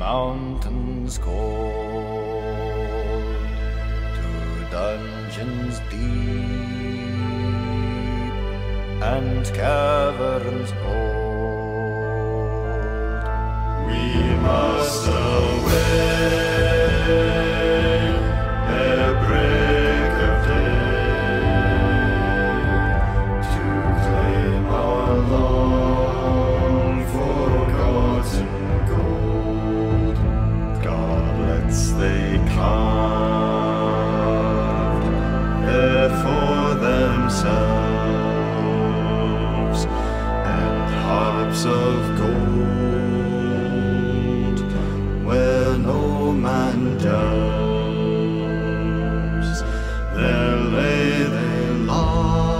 mountains cold, to dungeons deep and caverns old. We must themselves and harps of gold where no man doubts. There lay they lie